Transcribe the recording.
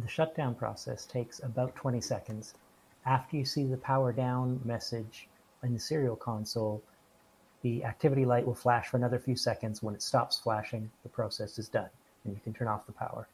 The shutdown process takes about 20 seconds. After you see the power down message in the serial console, the activity light will flash for another few seconds. When it stops flashing, the process is done, and you can turn off the power.